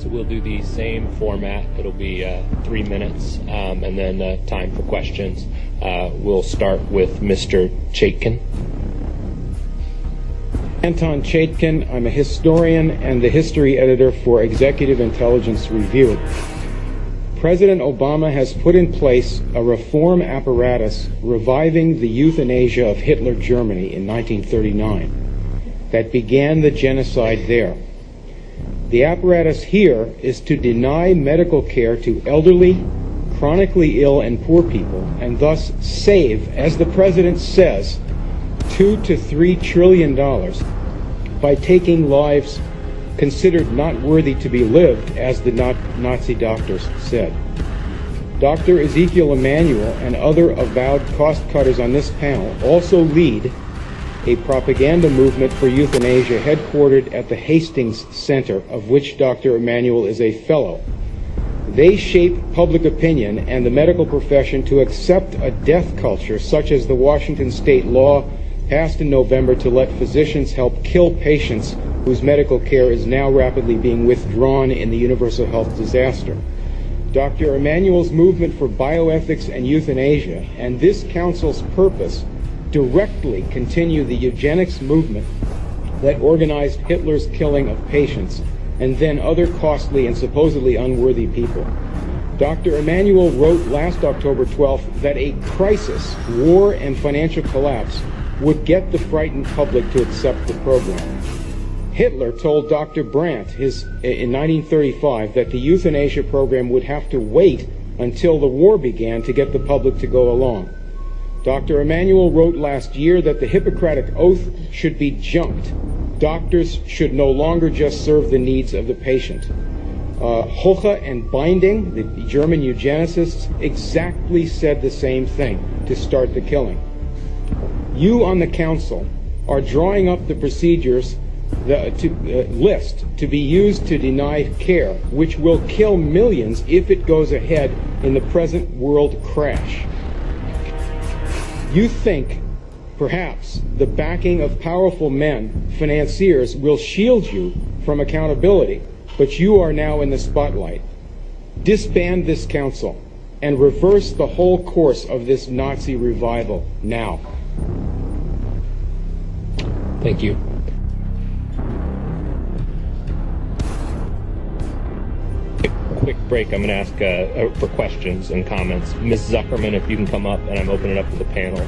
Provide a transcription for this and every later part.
So we'll do the same format. It'll be uh, three minutes um, and then uh, time for questions. Uh, we'll start with Mr. Chaikin. Anton Chaikin. I'm a historian and the history editor for Executive Intelligence Review. President Obama has put in place a reform apparatus reviving the euthanasia of Hitler Germany in 1939 that began the genocide there. The apparatus here is to deny medical care to elderly, chronically ill, and poor people, and thus save, as the president says, two to three trillion dollars by taking lives considered not worthy to be lived, as the Nazi doctors said. Dr. Ezekiel Emanuel and other avowed cost cutters on this panel also lead a propaganda movement for euthanasia headquartered at the Hastings Center, of which Dr. Emanuel is a fellow. They shape public opinion and the medical profession to accept a death culture such as the Washington state law passed in November to let physicians help kill patients whose medical care is now rapidly being withdrawn in the universal health disaster. Dr. Emanuel's movement for bioethics and euthanasia and this council's purpose directly continue the eugenics movement that organized Hitler's killing of patients and then other costly and supposedly unworthy people. Dr. Emanuel wrote last October 12th that a crisis, war, and financial collapse would get the frightened public to accept the program. Hitler told Dr. Brandt his, in 1935 that the euthanasia program would have to wait until the war began to get the public to go along. Dr. Emanuel wrote last year that the Hippocratic Oath should be junked. Doctors should no longer just serve the needs of the patient. Uh, Hoche and Binding, the German eugenicists, exactly said the same thing to start the killing. You on the council are drawing up the procedures the, to, uh, list to be used to deny care, which will kill millions if it goes ahead in the present world crash. You think perhaps the backing of powerful men, financiers, will shield you from accountability, but you are now in the spotlight. Disband this council and reverse the whole course of this Nazi revival now. Thank you. Break, I'm going to ask uh, uh, for questions and comments. Ms. Zuckerman, if you can come up, and I'm opening up to the panel.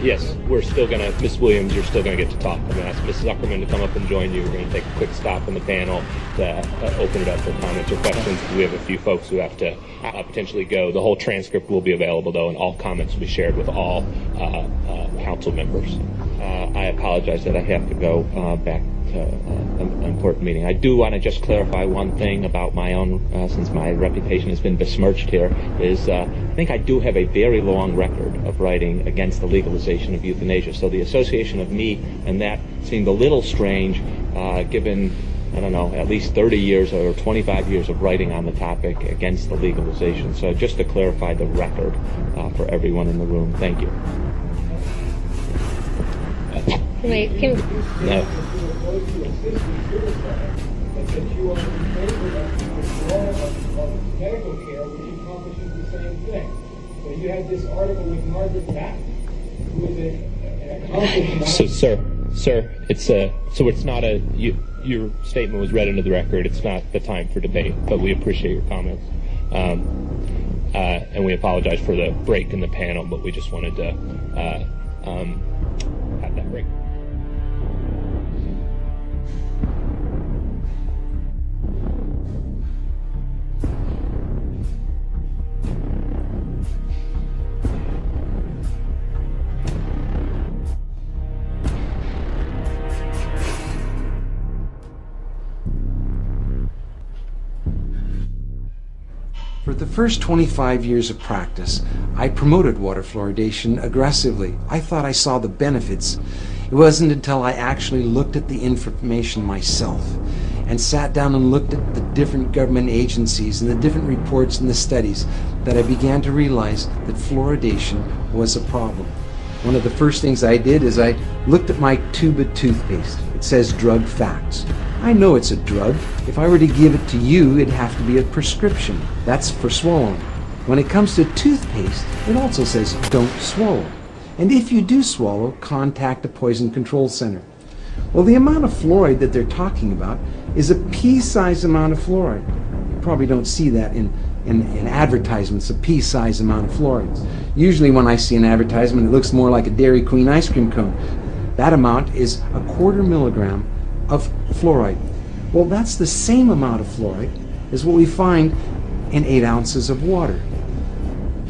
Yes, we're still going to, Ms. Williams, you're still going to get to talk. I'm going to ask Ms. Zuckerman to come up and join you. We're going to take a quick stop in the panel to uh, open it up for comments or questions. We have a few folks who have to uh, potentially go. The whole transcript will be available, though, and all comments will be shared with all uh, uh, council members. I apologize that I have to go back uh, an important meeting. I do want to just clarify one thing about my own, uh, since my reputation has been besmirched here, is uh, I think I do have a very long record of writing against the legalization of euthanasia. So the association of me and that seemed a little strange, uh, given I don't know, at least 30 years or 25 years of writing on the topic against the legalization. So just to clarify the record uh, for everyone in the room, thank you. The same thing. So. So, sir, sir, it's a, so it's not a, you, your statement was read into the record. It's not the time for debate, but we appreciate your comments. Um, uh, and we apologize for the break in the panel, but we just wanted to uh, um, have that break. For the first 25 years of practice, I promoted water fluoridation aggressively. I thought I saw the benefits. It wasn't until I actually looked at the information myself and sat down and looked at the different government agencies and the different reports and the studies that I began to realize that fluoridation was a problem. One of the first things I did is I looked at my tube of toothpaste. It says drug facts. I know it's a drug. If I were to give it to you, it'd have to be a prescription. That's for swallowing. When it comes to toothpaste, it also says don't swallow. And if you do swallow, contact a poison control center. Well, the amount of fluoride that they're talking about is a pea-sized amount of fluoride. You probably don't see that in, in, in advertisements, a pea-sized amount of fluoride. Usually when I see an advertisement, it looks more like a Dairy Queen ice cream cone. That amount is a quarter milligram of fluoride. Well, that's the same amount of fluoride as what we find in eight ounces of water.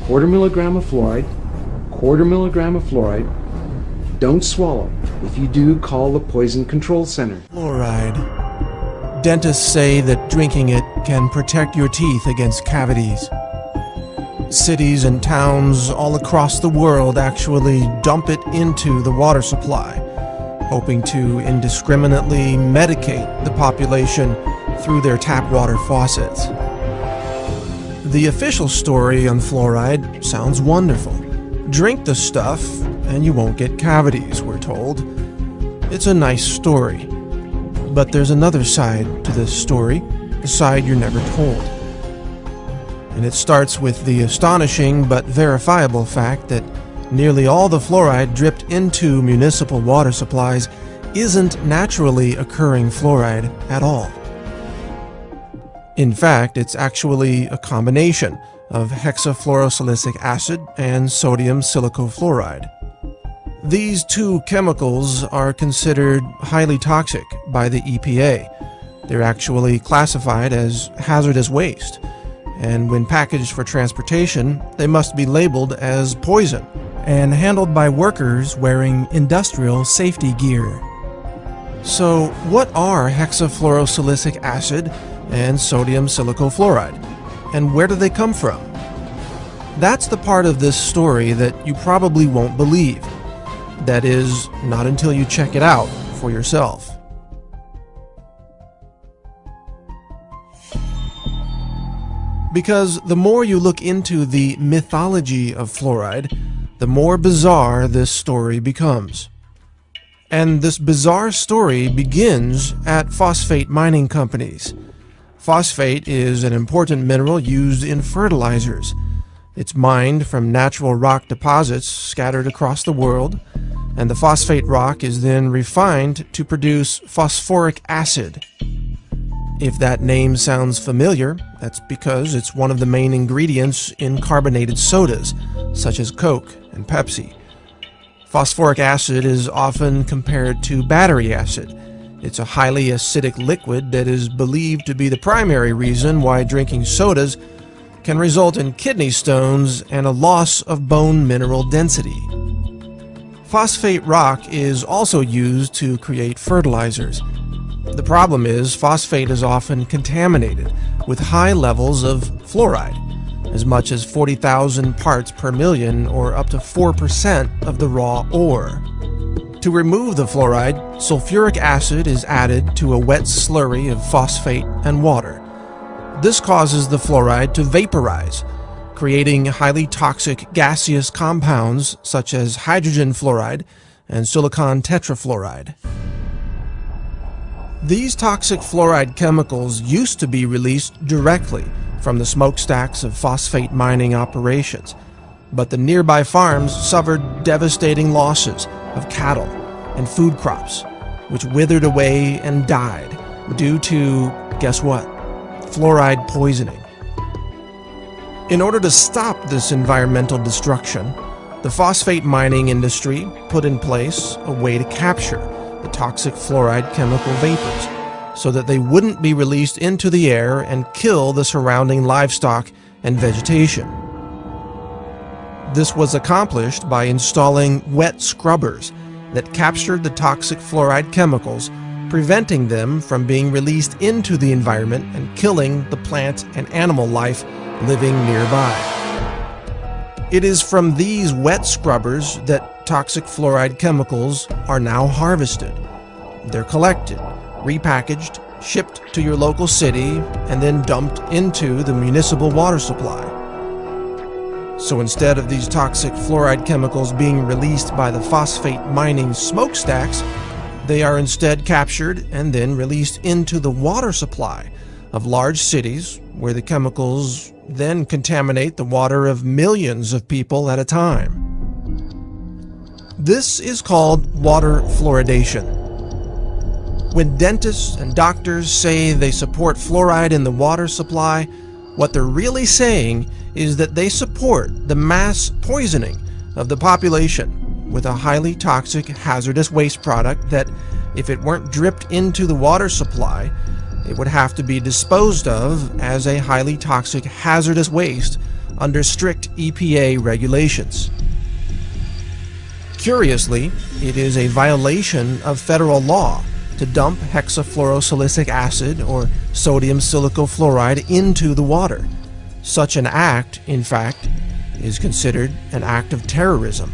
Quarter milligram of fluoride, quarter milligram of fluoride. Don't swallow. If you do, call the Poison Control Center. Fluoride. Dentists say that drinking it can protect your teeth against cavities. Cities and towns all across the world actually dump it into the water supply hoping to indiscriminately medicate the population through their tap water faucets. The official story on fluoride sounds wonderful. Drink the stuff and you won't get cavities, we're told. It's a nice story. But there's another side to this story, the side you're never told. And it starts with the astonishing but verifiable fact that Nearly all the fluoride dripped into municipal water supplies isn't naturally occurring fluoride at all. In fact, it's actually a combination of hexafluorosilicic acid and sodium silicofluoride. These two chemicals are considered highly toxic by the EPA. They're actually classified as hazardous waste, and when packaged for transportation, they must be labeled as poison and handled by workers wearing industrial safety gear. So, what are hexafluorosilicic acid and sodium silicofluoride, and where do they come from? That's the part of this story that you probably won't believe. That is, not until you check it out for yourself. Because the more you look into the mythology of fluoride, the more bizarre this story becomes. And this bizarre story begins at phosphate mining companies. Phosphate is an important mineral used in fertilizers. It's mined from natural rock deposits scattered across the world, and the phosphate rock is then refined to produce phosphoric acid. If that name sounds familiar, that's because it's one of the main ingredients in carbonated sodas, such as Coke and Pepsi. Phosphoric acid is often compared to battery acid. It's a highly acidic liquid that is believed to be the primary reason why drinking sodas can result in kidney stones and a loss of bone mineral density. Phosphate rock is also used to create fertilizers. The problem is phosphate is often contaminated with high levels of fluoride as much as 40,000 parts per million or up to 4% of the raw ore. To remove the fluoride, sulfuric acid is added to a wet slurry of phosphate and water. This causes the fluoride to vaporize, creating highly toxic gaseous compounds such as hydrogen fluoride and silicon tetrafluoride. These toxic fluoride chemicals used to be released directly from the smokestacks of phosphate mining operations, but the nearby farms suffered devastating losses of cattle and food crops, which withered away and died due to, guess what? Fluoride poisoning. In order to stop this environmental destruction, the phosphate mining industry put in place a way to capture the toxic fluoride chemical vapors so that they wouldn't be released into the air and kill the surrounding livestock and vegetation. This was accomplished by installing wet scrubbers that captured the toxic fluoride chemicals, preventing them from being released into the environment and killing the plant and animal life living nearby. It is from these wet scrubbers that toxic fluoride chemicals are now harvested. They're collected repackaged, shipped to your local city, and then dumped into the municipal water supply. So instead of these toxic fluoride chemicals being released by the phosphate mining smokestacks, They are instead captured and then released into the water supply of large cities where the chemicals then contaminate the water of millions of people at a time. This is called water fluoridation. When dentists and doctors say they support fluoride in the water supply, what they're really saying is that they support the mass poisoning of the population with a highly toxic hazardous waste product that, if it weren't dripped into the water supply, it would have to be disposed of as a highly toxic hazardous waste under strict EPA regulations. Curiously, it is a violation of federal law to dump hexafluorosilicic acid or sodium silicofluoride into the water. Such an act, in fact, is considered an act of terrorism.